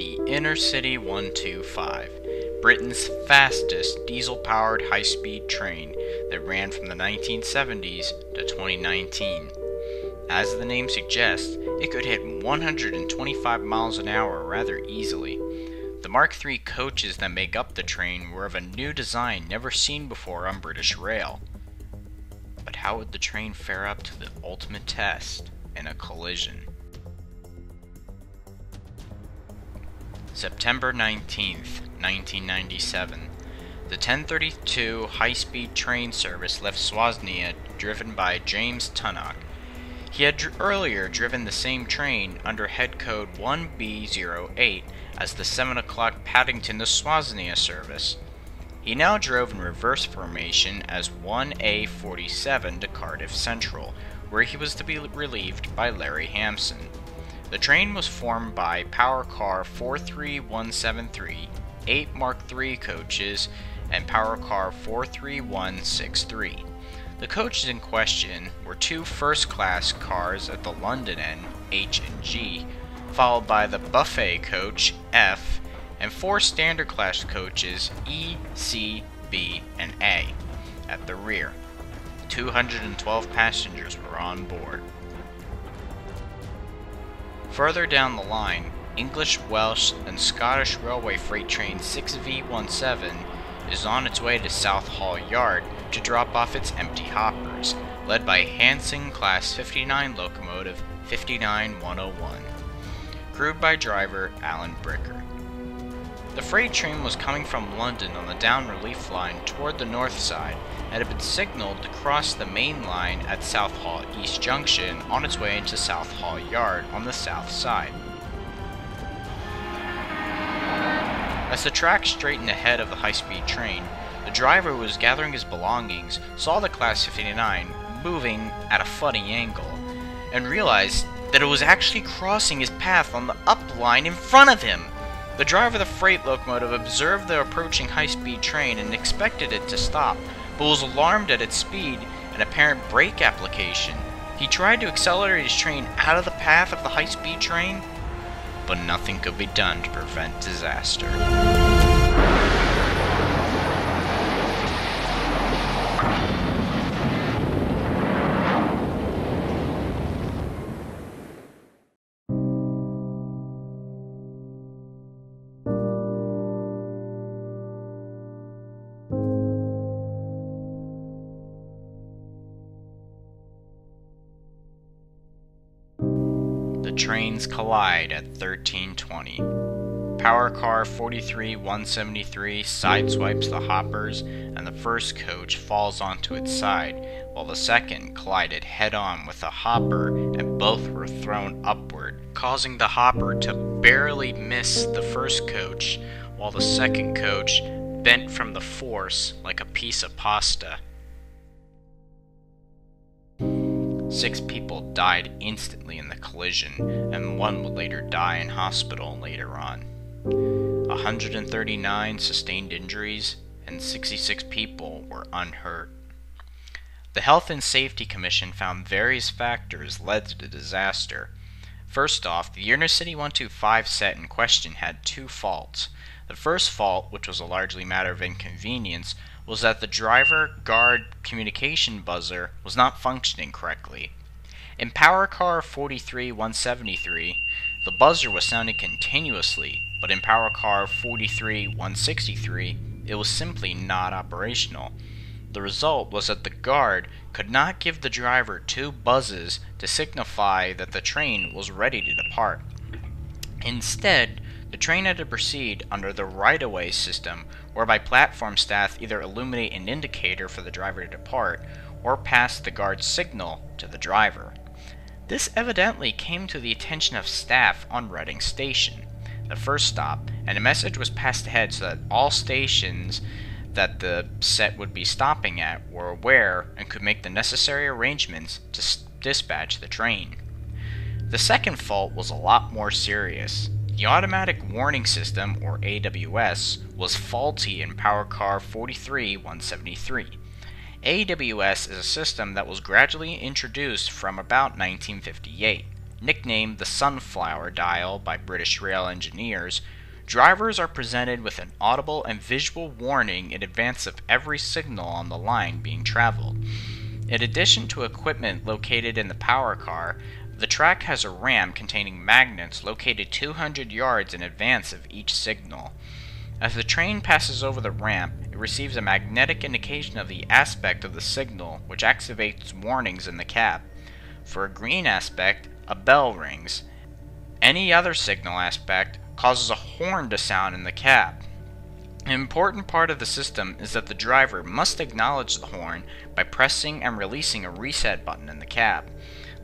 Intercity 125, Britain's fastest diesel powered high speed train that ran from the 1970s to 2019. As the name suggests, it could hit 125 miles an hour rather easily. The Mark III coaches that make up the train were of a new design never seen before on British Rail. But how would the train fare up to the ultimate test in a collision? September 19th, 1997. The 1032 high speed train service left Swansea driven by James Tunnock. He had dr- earlier driven the same train under head code 1B08 as the 7 o'clock Paddington to Swansea service. He now drove in reverse formation as 1A47 to Cardiff Central, where he was to be relieved by Larry Hampson. The train was formed by Power Car 43173, 8 Mark III coaches, and Power Car 43163. The coaches in question were two first class cars at the London end, H and G, followed by the buffet coach, F, and four standard class coaches, E, C, B, and A, at the rear. 212 passengers were on board. Further down the line, English, Welsh, and Scottish Railway freight train 6V17 is on its way to Southall Yard to drop off its empty hoppers, led by Hanson Class 59 locomotive 59101, crewed by driver Alan Bricker. The freight train was coming from London on the down relief line toward the north side and had been signaled to cross the main line at Southall East Junction on its way into Southall Yard on the south side. As the track straightened ahead of the high speed train, the driver who was gathering his belongings saw the Class 59 moving at a funny angle and realized that it was actually crossing his path on the up line in front of him. The driver of the freight locomotive observed the approaching high speed train and expected it to stop, but was alarmed at its speed and apparent brake application. He tried to accelerate his train out of the path of the high speed train, but nothing could be done to prevent disaster. The trains collide at 1320. Power car 43173 sideswipes the hoppers, and the first coach falls onto its side, while the second collided head on with a hopper, and both were thrown upward, causing the hopper to barely miss the first coach, while the second coach bent from the force like a piece of pasta. Six people died instantly in the collision, and one would later die in hospital later on. 139 sustained injuries, and 66 people were unhurt. The Health and Safety Commission found various factors led to the disaster. First off, the Intercity 125 set in question had two faults. The first fault, which was a largely matter of inconvenience, was that the driver guard communication buzzer was not functioning correctly. In Power Car 43173, the buzzer was sounding continuously, but in Power Car 43163, it was simply not operational. The result was that the guard could not give the driver two buzzes to signify that the train was ready to depart. Instead, the train had to proceed under the right of way system, whereby platform staff either illuminate an indicator for the driver to depart or pass the guard's signal to the driver. This evidently came to the attention of staff on Reading Station, the first stop, and a message was passed ahead so that all stations that the set would be stopping at were aware and could make the necessary arrangements to dispatch the train. The second fault was a lot more serious. The automatic warning system, or AWS, was faulty in Power Car 43173. AWS is a system that was gradually introduced from about 1958. Nicknamed the Sunflower Dial by British rail engineers, drivers are presented with an audible and visual warning in advance of every signal on the line being traveled. In addition to equipment located in the power car, the track has a ramp containing magnets located 200 yards in advance of each signal. As the train passes over the ramp, it receives a magnetic indication of the aspect of the signal, which activates warnings in the cab. For a green aspect, a bell rings. Any other signal aspect causes a horn to sound in the cab. An important part of the system is that the driver must acknowledge the horn by pressing and releasing a reset button in the cab.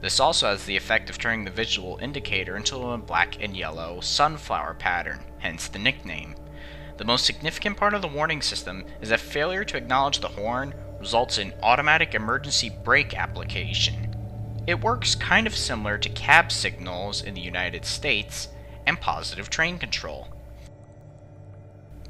This also has the effect of turning the visual indicator into a black and yellow sunflower pattern, hence the nickname. The most significant part of the warning system is that failure to acknowledge the horn results in automatic emergency brake application. It works kind of similar to cab signals in the United States and positive train control.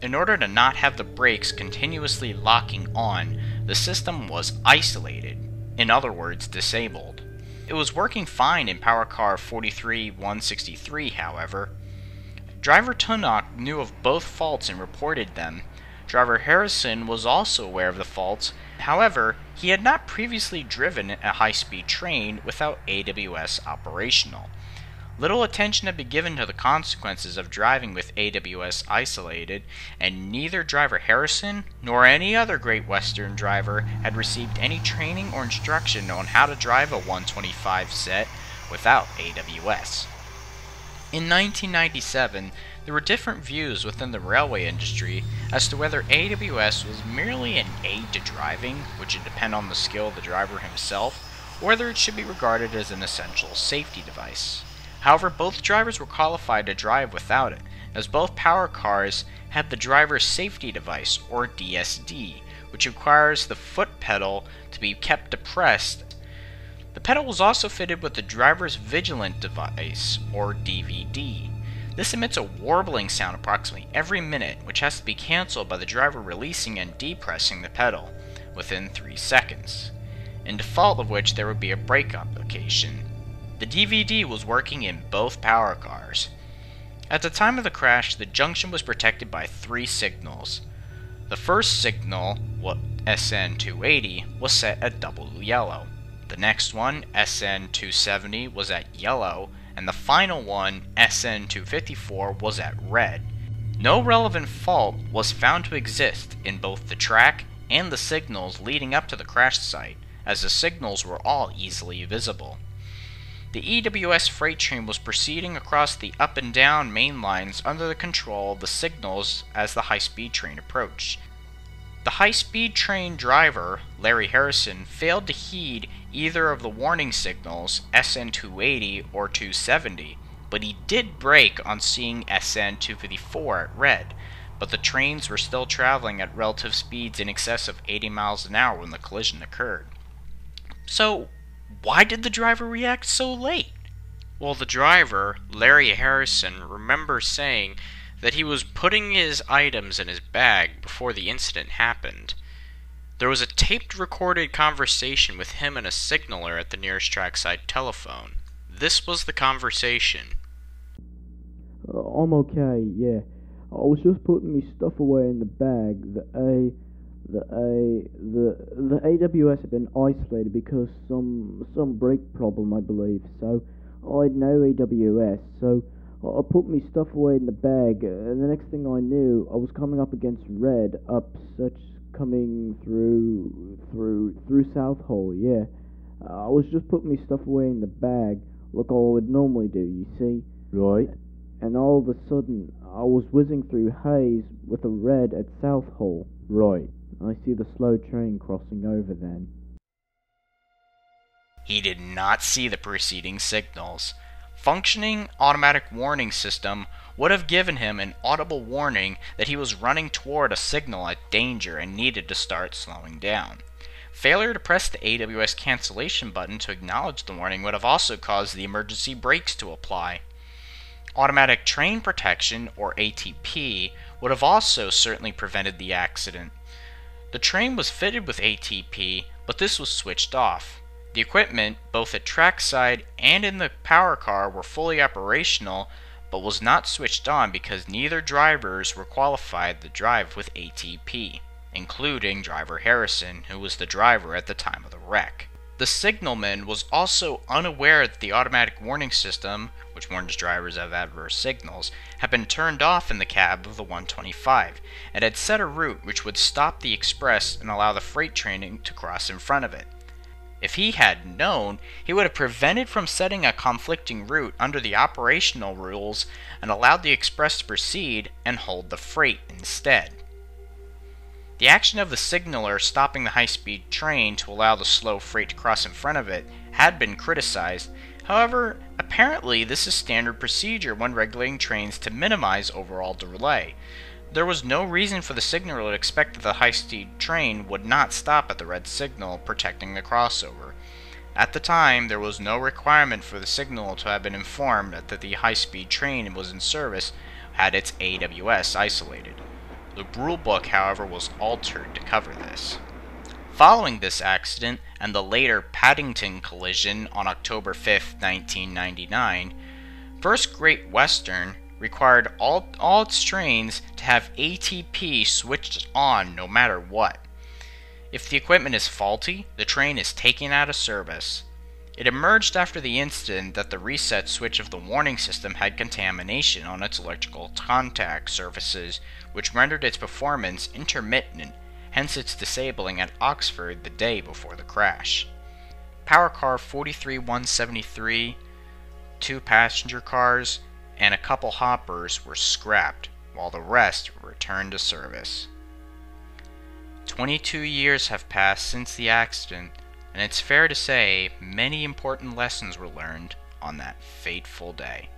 In order to not have the brakes continuously locking on, the system was isolated, in other words, disabled. It was working fine in Power Car 43163, however, Driver Tunnock knew of both faults and reported them. Driver Harrison was also aware of the faults. However, he had not previously driven a high-speed train without AWS operational. Little attention had been given to the consequences of driving with AWS isolated, and neither driver Harrison nor any other Great Western driver had received any training or instruction on how to drive a 125 set without AWS. In 1997, there were different views within the railway industry as to whether AWS was merely an aid to driving, which would depend on the skill of the driver himself, or whether it should be regarded as an essential safety device. However, both drivers were qualified to drive without it, as both power cars had the driver's safety device, or DSD, which requires the foot pedal to be kept depressed the pedal was also fitted with the driver's vigilant device, or DVD. This emits a warbling sound approximately every minute, which has to be cancelled by the driver releasing and depressing the pedal within 3 seconds, in default of which there would be a brake application. The DVD was working in both power cars. At the time of the crash, the junction was protected by three signals. The first signal, what SN280, was set at double yellow. The next one, SN270, was at yellow, and the final one, SN254, was at red. No relevant fault was found to exist in both the track and the signals leading up to the crash site, as the signals were all easily visible. The EWS freight train was proceeding across the up and down main lines under the control of the signals as the high speed train approached. The high speed train driver, Larry Harrison, failed to heed either of the warning signals, SN 280 or 270, but he did brake on seeing SN 254 at red. But the trains were still traveling at relative speeds in excess of 80 miles an hour when the collision occurred. So, why did the driver react so late? Well, the driver, Larry Harrison, remembers saying that he was putting his items in his bag before the incident happened. There was a taped recorded conversation with him and a signaler at the nearest trackside telephone. This was the conversation. Uh, I'm okay, yeah. I was just putting my stuff away in the bag. The A, the A, the the AWS had been isolated because some some brake problem, I believe. So I had no AWS. So I put my stuff away in the bag, and the next thing I knew, I was coming up against red up such coming through through through Southall. Yeah, uh, I was just putting my stuff away in the bag, like I would normally do. You see, right? And all of a sudden, I was whizzing through Hayes with a red at Southall. Right. I see the slow train crossing over then. He did not see the preceding signals. Functioning automatic warning system would have given him an audible warning that he was running toward a signal at danger and needed to start slowing down. Failure to press the AWS cancellation button to acknowledge the warning would have also caused the emergency brakes to apply. Automatic train protection, or ATP, would have also certainly prevented the accident. The train was fitted with ATP, but this was switched off. The equipment, both at trackside and in the power car, were fully operational, but was not switched on because neither drivers were qualified to drive with ATP, including driver Harrison, who was the driver at the time of the wreck. The signalman was also unaware that the automatic warning system, which warns drivers of adverse signals, had been turned off in the cab of the 125 and had set a route which would stop the express and allow the freight train to cross in front of it. If he had known, he would have prevented from setting a conflicting route under the operational rules and allowed the express to proceed and hold the freight instead. The action of the signaler stopping the high speed train to allow the slow freight to cross in front of it had been criticized. However, apparently this is standard procedure when regulating trains to minimize overall delay. There was no reason for the signaler to expect that the high speed train would not stop at the red signal, protecting the crossover. At the time, there was no requirement for the signal to have been informed that the high speed train was in service had its AWS isolated. The rulebook, however, was altered to cover this. Following this accident and the later Paddington collision on October 5, 1999, First Great Western required all, all its trains to have ATP switched on no matter what. If the equipment is faulty, the train is taken out of service. It emerged after the incident that the reset switch of the warning system had contamination on its electrical contact surfaces, which rendered its performance intermittent, hence its disabling at Oxford the day before the crash. Power car 43173, two passenger cars, and a couple hoppers were scrapped, while the rest returned to service. 22 years have passed since the accident, and it's fair to say many important lessons were learned on that fateful day.